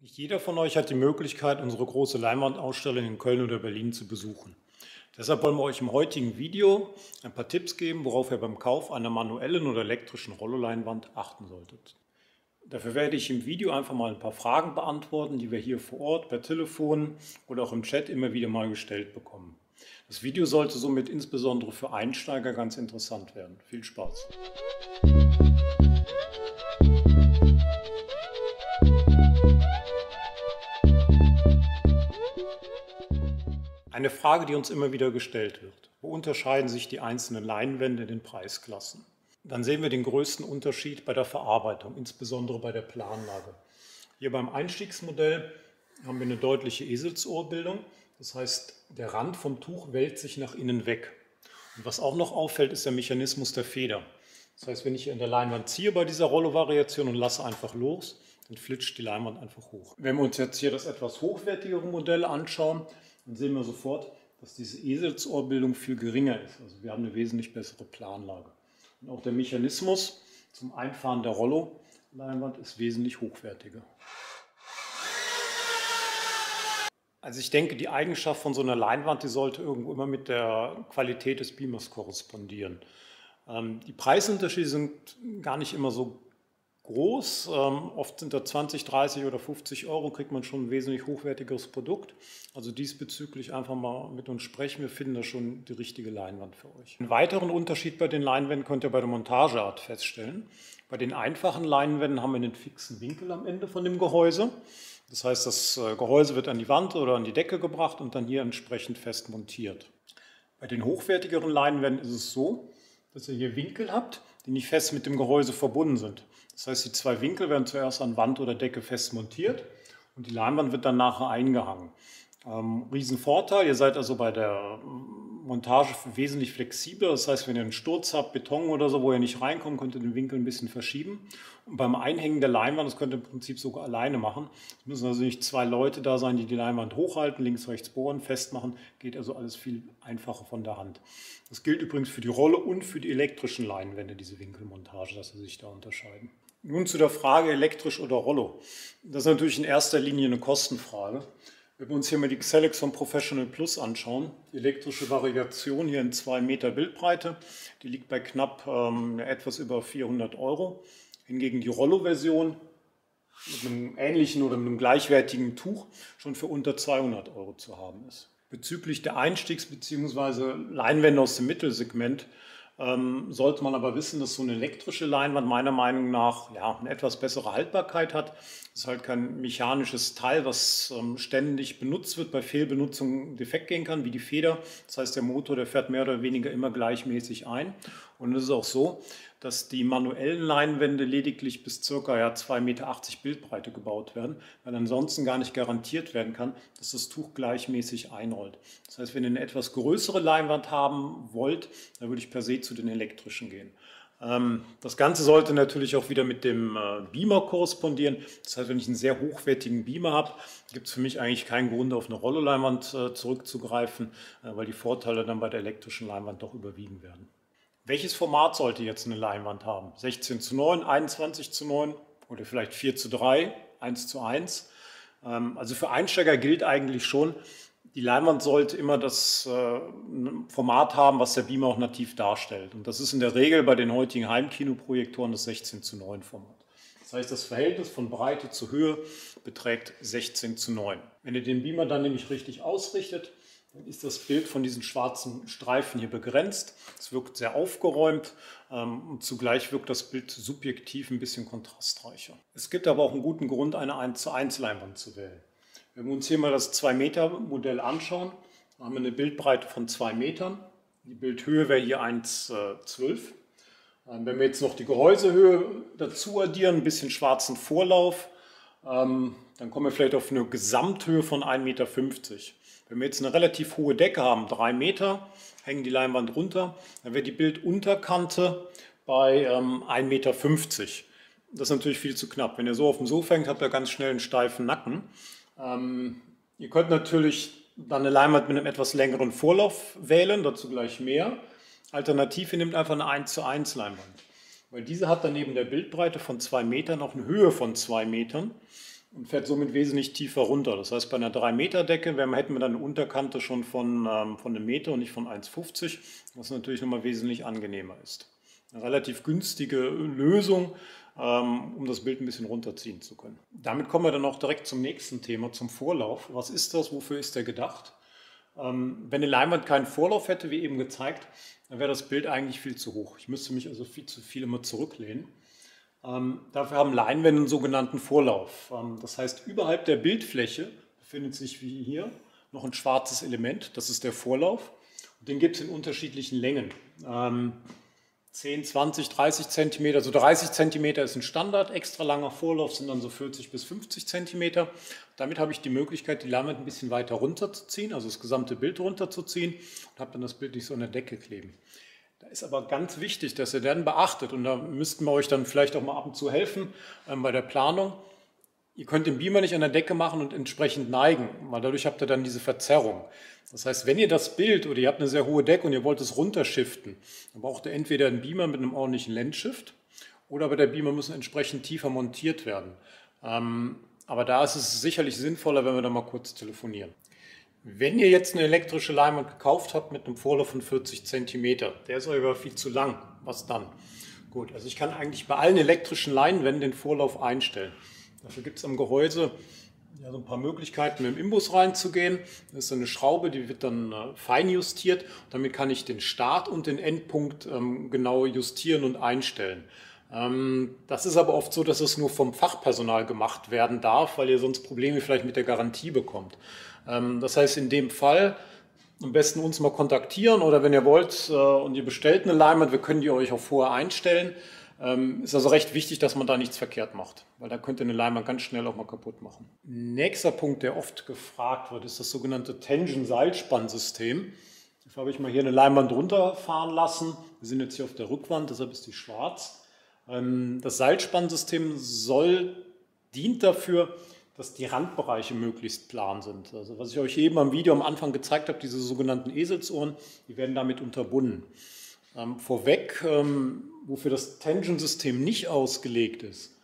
Nicht jeder von euch hat die Möglichkeit, unsere große Leinwandausstellung in Köln oder Berlin zu besuchen. Deshalb wollen wir euch im heutigen Video ein paar Tipps geben, worauf ihr beim Kauf einer manuellen oder elektrischen Rolloleinwand achten solltet. Dafür werde ich im Video einfach mal ein paar Fragen beantworten, die wir hier vor Ort, per Telefon oder auch im Chat immer wieder mal gestellt bekommen. Das Video sollte somit insbesondere für Einsteiger ganz interessant werden. Viel Spaß! Eine Frage, die uns immer wieder gestellt wird. Wo unterscheiden sich die einzelnen Leinwände in den Preisklassen? Dann sehen wir den größten Unterschied bei der Verarbeitung, insbesondere bei der Planlage. Hier beim Einstiegsmodell haben wir eine deutliche Eselsohrbildung. Das heißt, der Rand vom Tuch wälzt sich nach innen weg. Und was auch noch auffällt, ist der Mechanismus der Feder. Das heißt, wenn ich hier in der Leinwand ziehe bei dieser Rollo-Variation und lasse einfach los, dann flitscht die Leinwand einfach hoch. Wenn wir uns jetzt hier das etwas hochwertigere Modell anschauen, dann sehen wir sofort, dass diese Eselsohrbildung viel geringer ist. Also wir haben eine wesentlich bessere Planlage. Und auch der Mechanismus zum Einfahren der Rollo-Leinwand ist wesentlich hochwertiger. Also ich denke, die Eigenschaft von so einer Leinwand, die sollte irgendwo immer mit der Qualität des Beamers korrespondieren. Ähm, die Preisunterschiede sind gar nicht immer so groß. Ähm, oft sind da 20, 30 oder 50 Euro, kriegt man schon ein wesentlich hochwertigeres Produkt. Also diesbezüglich einfach mal mit uns sprechen. Wir finden da schon die richtige Leinwand für euch. Einen weiteren Unterschied bei den Leinwänden könnt ihr bei der Montageart feststellen. Bei den einfachen Leinwänden haben wir einen fixen Winkel am Ende von dem Gehäuse. Das heißt, das äh, Gehäuse wird an die Wand oder an die Decke gebracht und dann hier entsprechend fest montiert. Bei den hochwertigeren Leinwänden ist es so, dass ihr hier Winkel habt, die nicht fest mit dem Gehäuse verbunden sind. Das heißt, die zwei Winkel werden zuerst an Wand oder Decke fest montiert und die Leinwand wird dann nachher eingehangen. Ähm, Riesenvorteil, ihr seid also bei der Montage wesentlich flexibler. Das heißt, wenn ihr einen Sturz habt, Beton oder so, wo ihr nicht reinkommt, könnt ihr den Winkel ein bisschen verschieben. Und beim Einhängen der Leinwand, das könnt ihr im Prinzip sogar alleine machen. Es müssen also nicht zwei Leute da sein, die die Leinwand hochhalten, links, rechts bohren, festmachen. Geht also alles viel einfacher von der Hand. Das gilt übrigens für die Rolle und für die elektrischen Leinwände, diese Winkelmontage, dass sie sich da unterscheiden. Nun zu der Frage elektrisch oder Rollo. Das ist natürlich in erster Linie eine Kostenfrage. Wenn wir uns hier mal die Xelexon Professional Plus anschauen, die elektrische Variation hier in 2 Meter Bildbreite, die liegt bei knapp ähm, etwas über 400 Euro. Hingegen die Rollo-Version mit einem ähnlichen oder mit einem gleichwertigen Tuch schon für unter 200 Euro zu haben ist. Bezüglich der Einstiegs- bzw. Leinwände aus dem Mittelsegment ähm, sollte man aber wissen, dass so eine elektrische Leinwand meiner Meinung nach ja, eine etwas bessere Haltbarkeit hat. Es ist halt kein mechanisches Teil, was ähm, ständig benutzt wird, bei Fehlbenutzung defekt gehen kann, wie die Feder. Das heißt, der Motor, der fährt mehr oder weniger immer gleichmäßig ein. Und es ist auch so, dass die manuellen Leinwände lediglich bis ca. Ja, 2,80 Meter Bildbreite gebaut werden, weil ansonsten gar nicht garantiert werden kann, dass das Tuch gleichmäßig einrollt. Das heißt, wenn ihr eine etwas größere Leinwand haben wollt, dann würde ich per se zu den elektrischen gehen. Ähm, das Ganze sollte natürlich auch wieder mit dem äh, Beamer korrespondieren. Das heißt, wenn ich einen sehr hochwertigen Beamer habe, gibt es für mich eigentlich keinen Grund, auf eine Rolloleinwand äh, zurückzugreifen, äh, weil die Vorteile dann bei der elektrischen Leinwand doch überwiegen werden. Welches Format sollte jetzt eine Leinwand haben? 16 zu 9, 21 zu 9 oder vielleicht 4 zu 3, 1 zu 1? Ähm, also für Einsteiger gilt eigentlich schon, die Leinwand sollte immer das äh, Format haben, was der Beamer auch nativ darstellt. Und das ist in der Regel bei den heutigen Heimkinoprojektoren das 16 zu 9 Format. Das heißt, das Verhältnis von Breite zu Höhe beträgt 16 zu 9. Wenn ihr den Beamer dann nämlich richtig ausrichtet, dann ist das Bild von diesen schwarzen Streifen hier begrenzt. Es wirkt sehr aufgeräumt ähm, und zugleich wirkt das Bild subjektiv ein bisschen kontrastreicher. Es gibt aber auch einen guten Grund, eine 1 zu 1 Leinwand zu wählen. Wenn wir uns hier mal das 2 Meter Modell anschauen, haben wir eine Bildbreite von 2 Metern. Die Bildhöhe wäre hier 1,12. Äh, ähm, wenn wir jetzt noch die Gehäusehöhe dazu addieren, ein bisschen schwarzen Vorlauf, ähm, dann kommen wir vielleicht auf eine Gesamthöhe von 1,50 Meter. Wenn wir jetzt eine relativ hohe Decke haben, 3 Meter, hängen die Leinwand runter, dann wäre die Bildunterkante bei ähm, 1,50 Meter. Das ist natürlich viel zu knapp. Wenn ihr so auf dem Sofa hängt, habt ihr ganz schnell einen steifen Nacken. Ähm, ihr könnt natürlich dann eine Leinwand mit einem etwas längeren Vorlauf wählen, dazu gleich mehr. Alternativ, ihr nehmt einfach eine 1 zu 1 Leinwand. Weil diese hat dann neben der Bildbreite von 2 Metern auch eine Höhe von 2 Metern. Und fährt somit wesentlich tiefer runter. Das heißt, bei einer 3-Meter-Decke hätten wir dann eine Unterkante schon von, ähm, von einem Meter und nicht von 1,50, was natürlich nochmal wesentlich angenehmer ist. Eine relativ günstige Lösung, ähm, um das Bild ein bisschen runterziehen zu können. Damit kommen wir dann auch direkt zum nächsten Thema, zum Vorlauf. Was ist das? Wofür ist der gedacht? Ähm, wenn eine Leinwand keinen Vorlauf hätte, wie eben gezeigt, dann wäre das Bild eigentlich viel zu hoch. Ich müsste mich also viel zu viel immer zurücklehnen. Ähm, dafür haben Leinwände einen sogenannten Vorlauf. Ähm, das heißt, überhalb der Bildfläche befindet sich wie hier noch ein schwarzes Element, das ist der Vorlauf. Den gibt es in unterschiedlichen Längen. Ähm, 10, 20, 30 Zentimeter. Also 30 Zentimeter ist ein Standard, extra langer Vorlauf sind dann so 40 bis 50 Zentimeter. Damit habe ich die Möglichkeit, die Leinwand ein bisschen weiter runterzuziehen, also das gesamte Bild runterzuziehen und habe dann das Bild nicht so an der Decke kleben. Da ist aber ganz wichtig, dass ihr dann beachtet, und da müssten wir euch dann vielleicht auch mal ab und zu helfen ähm, bei der Planung. Ihr könnt den Beamer nicht an der Decke machen und entsprechend neigen, weil dadurch habt ihr dann diese Verzerrung. Das heißt, wenn ihr das Bild oder ihr habt eine sehr hohe Decke und ihr wollt es runterschiften, dann braucht ihr entweder einen Beamer mit einem ordentlichen Lensshift oder aber der Beamer muss entsprechend tiefer montiert werden. Ähm, aber da ist es sicherlich sinnvoller, wenn wir da mal kurz telefonieren. Wenn ihr jetzt eine elektrische Leinwand gekauft habt mit einem Vorlauf von 40 cm, der ist euch aber viel zu lang, was dann? Gut, also ich kann eigentlich bei allen elektrischen Leinwänden den Vorlauf einstellen. Dafür gibt es am Gehäuse ja, so ein paar Möglichkeiten, mit dem Imbus reinzugehen. Das ist eine Schraube, die wird dann äh, fein justiert. Damit kann ich den Start und den Endpunkt ähm, genau justieren und einstellen. Ähm, das ist aber oft so, dass es nur vom Fachpersonal gemacht werden darf, weil ihr sonst Probleme vielleicht mit der Garantie bekommt. Ähm, das heißt, in dem Fall am besten uns mal kontaktieren oder wenn ihr wollt äh, und ihr bestellt eine Leinwand, wir können die euch auch vorher einstellen. Ähm, ist also recht wichtig, dass man da nichts verkehrt macht, weil da könnte eine Leinwand ganz schnell auch mal kaputt machen. Nächster Punkt, der oft gefragt wird, ist das sogenannte Tension-Seilspannsystem. Dafür habe ich mal hier eine Leinwand runterfahren lassen. Wir sind jetzt hier auf der Rückwand, deshalb ist die schwarz. Ähm, das Seilspannsystem soll, dient dafür, dass die Randbereiche möglichst plan sind. Also was ich euch eben am Video am Anfang gezeigt habe, diese sogenannten Eselsohren, die werden damit unterbunden. Ähm, vorweg, ähm, wofür das Tension-System nicht ausgelegt ist,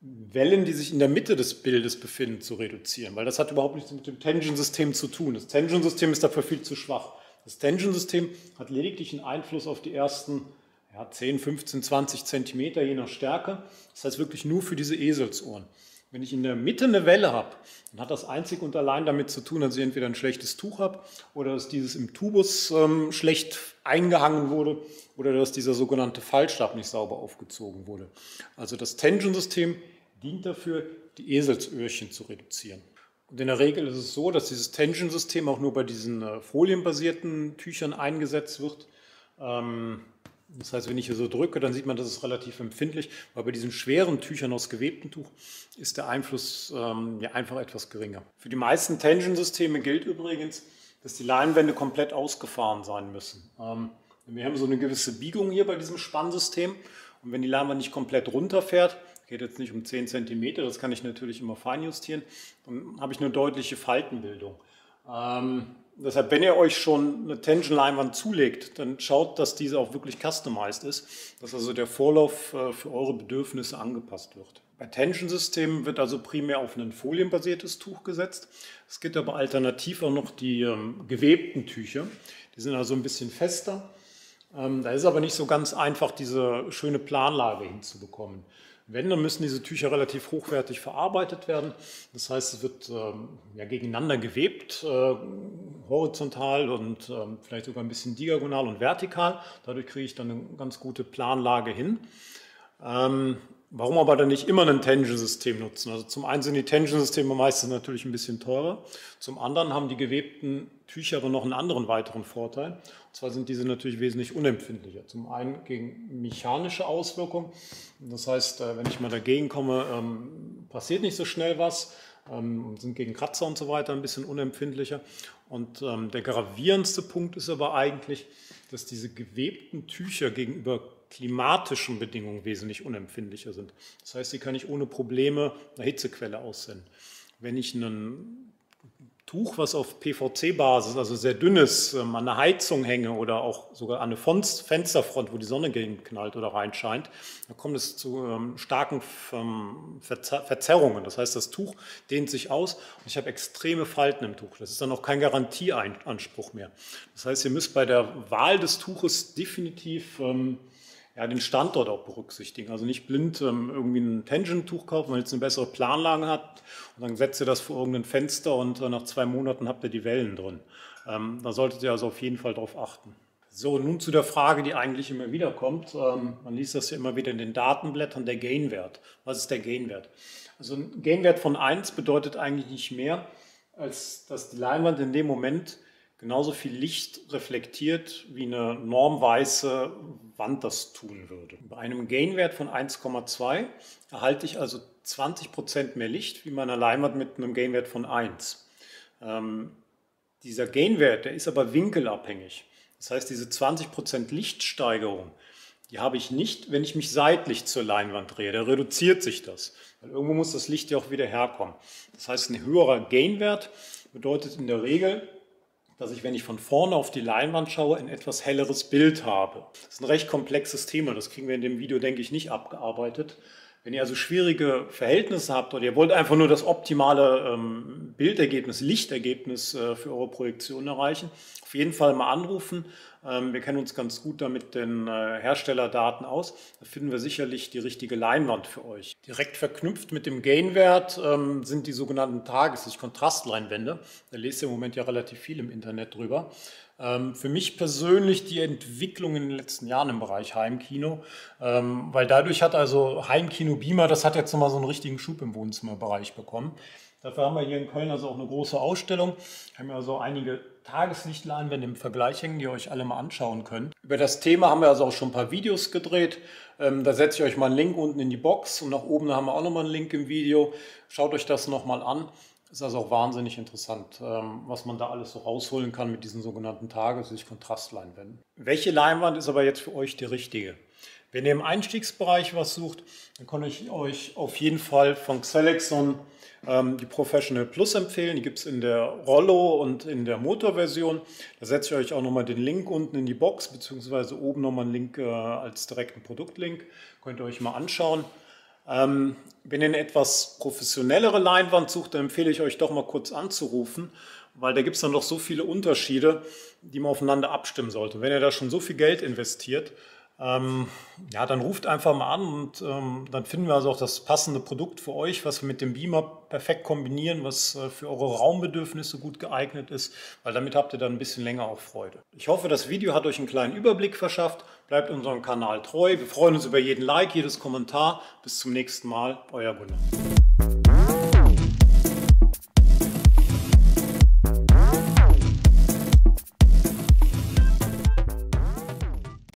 Wellen, die sich in der Mitte des Bildes befinden, zu reduzieren, weil das hat überhaupt nichts mit dem Tension-System zu tun. Das Tension-System ist dafür viel zu schwach. Das Tension-System hat lediglich einen Einfluss auf die ersten ja, 10, 15, 20 Zentimeter je nach Stärke. Das heißt wirklich nur für diese Eselsohren. Wenn ich in der Mitte eine Welle habe, dann hat das einzig und allein damit zu tun, dass ich entweder ein schlechtes Tuch habe oder dass dieses im Tubus ähm, schlecht eingehangen wurde oder dass dieser sogenannte Fallstab nicht sauber aufgezogen wurde. Also das Tension-System dient dafür, die Eselsöhrchen zu reduzieren. Und in der Regel ist es so, dass dieses Tension-System auch nur bei diesen äh, folienbasierten Tüchern eingesetzt wird. Ähm, das heißt, wenn ich hier so drücke, dann sieht man, das ist relativ empfindlich, weil bei diesen schweren Tüchern aus gewebtem Tuch ist der Einfluss ähm, ja einfach etwas geringer. Für die meisten Tension-Systeme gilt übrigens, dass die Leinwände komplett ausgefahren sein müssen. Ähm, wir haben so eine gewisse Biegung hier bei diesem Spannsystem und wenn die Leinwand nicht komplett runterfährt, geht jetzt nicht um 10 cm, das kann ich natürlich immer fein justieren, dann habe ich eine deutliche Faltenbildung. Ähm, Deshalb, wenn ihr euch schon eine Tension-Leinwand zulegt, dann schaut, dass diese auch wirklich customized ist, dass also der Vorlauf äh, für eure Bedürfnisse angepasst wird. Bei Tension-Systemen wird also primär auf ein folienbasiertes Tuch gesetzt. Es gibt aber alternativ auch noch die ähm, gewebten Tücher. Die sind also ein bisschen fester. Ähm, da ist aber nicht so ganz einfach, diese schöne Planlage hinzubekommen. Wenn, dann müssen diese Tücher relativ hochwertig verarbeitet werden. Das heißt, es wird ähm, ja, gegeneinander gewebt, äh, horizontal und ähm, vielleicht sogar ein bisschen diagonal und vertikal. Dadurch kriege ich dann eine ganz gute Planlage hin. Ähm, warum aber dann nicht immer ein Tension-System nutzen? Also zum einen sind die Tension-Systeme meistens natürlich ein bisschen teurer. Zum anderen haben die gewebten Tücher aber noch einen anderen weiteren Vorteil. Und zwar sind diese natürlich wesentlich unempfindlicher. Zum einen gegen mechanische Auswirkungen. Das heißt, äh, wenn ich mal dagegen komme, ähm, passiert nicht so schnell was. Ähm, sind gegen Kratzer und so weiter ein bisschen unempfindlicher. Und ähm, der gravierendste Punkt ist aber eigentlich, dass diese gewebten Tücher gegenüber klimatischen Bedingungen wesentlich unempfindlicher sind. Das heißt, sie kann ich ohne Probleme eine Hitzequelle aussenden. Wenn ich einen Tuch, was auf PVC-Basis, also sehr dünnes, ähm, an der Heizung hänge oder auch sogar an eine Fensterfront, wo die Sonne gegen knallt oder reinscheint, da kommt es zu ähm, starken ähm, Verzerrungen. Das heißt, das Tuch dehnt sich aus und ich habe extreme Falten im Tuch. Das ist dann auch kein Garantieanspruch mehr. Das heißt, ihr müsst bei der Wahl des Tuches definitiv ja, den Standort auch berücksichtigen. Also nicht blind ähm, irgendwie ein Tension-Tuch kaufen, wenn jetzt eine bessere Planlage habt und dann setzt ihr das vor irgendein Fenster und äh, nach zwei Monaten habt ihr die Wellen drin. Ähm, da solltet ihr also auf jeden Fall darauf achten. So, nun zu der Frage, die eigentlich immer wieder kommt. Ähm, man liest das ja immer wieder in den Datenblättern, der Gainwert. Was ist der Gainwert? Also ein Gainwert von 1 bedeutet eigentlich nicht mehr, als dass die Leinwand in dem Moment genauso viel Licht reflektiert, wie eine normweiße Wand das tun würde. Bei einem Gainwert von 1,2 erhalte ich also 20% mehr Licht wie meiner Leinwand mit einem Gainwert von 1. Ähm, dieser Gainwert, der ist aber winkelabhängig. Das heißt, diese 20% Lichtsteigerung, die habe ich nicht, wenn ich mich seitlich zur Leinwand drehe. Da reduziert sich das. Weil irgendwo muss das Licht ja auch wieder herkommen. Das heißt, ein höherer Gainwert bedeutet in der Regel, dass ich, wenn ich von vorne auf die Leinwand schaue, ein etwas helleres Bild habe. Das ist ein recht komplexes Thema, das kriegen wir in dem Video, denke ich, nicht abgearbeitet. Wenn ihr also schwierige Verhältnisse habt oder ihr wollt einfach nur das optimale ähm, Bildergebnis, Lichtergebnis äh, für eure Projektion erreichen, auf jeden Fall mal anrufen. Ähm, wir kennen uns ganz gut damit den äh, Herstellerdaten aus. Da finden wir sicherlich die richtige Leinwand für euch. Direkt verknüpft mit dem Gainwert ähm, sind die sogenannten Tageslicht-Kontrastleinwände. Da lest ihr im Moment ja relativ viel im Internet drüber. Ähm, für mich persönlich die Entwicklung in den letzten Jahren im Bereich Heimkino, ähm, weil dadurch hat also Heimkino Beamer, das hat jetzt nochmal so einen richtigen Schub im Wohnzimmerbereich bekommen. Dafür haben wir hier in Köln also auch eine große Ausstellung. Wir haben ja so einige Tageslichtleinwände im Vergleich hängen, die ihr euch alle mal anschauen könnt. Über das Thema haben wir also auch schon ein paar Videos gedreht. Ähm, da setze ich euch mal einen Link unten in die Box und nach oben haben wir auch nochmal einen Link im Video. Schaut euch das nochmal an. Ist also auch wahnsinnig interessant, ähm, was man da alles so rausholen kann mit diesen sogenannten Tageslicht-Kontrastleinwänden. Welche Leinwand ist aber jetzt für euch die richtige? Wenn ihr im Einstiegsbereich was sucht, dann kann ich euch auf jeden Fall von Xelexon ähm, die Professional Plus empfehlen. Die gibt es in der Rollo und in der Motorversion. Da setze ich euch auch nochmal den Link unten in die Box, beziehungsweise oben nochmal einen Link äh, als direkten Produktlink. Könnt ihr euch mal anschauen. Ähm, wenn ihr eine etwas professionellere Leinwand sucht, dann empfehle ich euch doch mal kurz anzurufen, weil da gibt es dann doch so viele Unterschiede, die man aufeinander abstimmen sollte. Wenn ihr da schon so viel Geld investiert, ähm, ja, dann ruft einfach mal an und ähm, dann finden wir also auch das passende Produkt für euch, was wir mit dem Beamer perfekt kombinieren, was äh, für eure Raumbedürfnisse gut geeignet ist, weil damit habt ihr dann ein bisschen länger auch Freude. Ich hoffe, das Video hat euch einen kleinen Überblick verschafft. Bleibt unserem Kanal treu. Wir freuen uns über jeden Like, jedes Kommentar. Bis zum nächsten Mal. Euer Gunnar.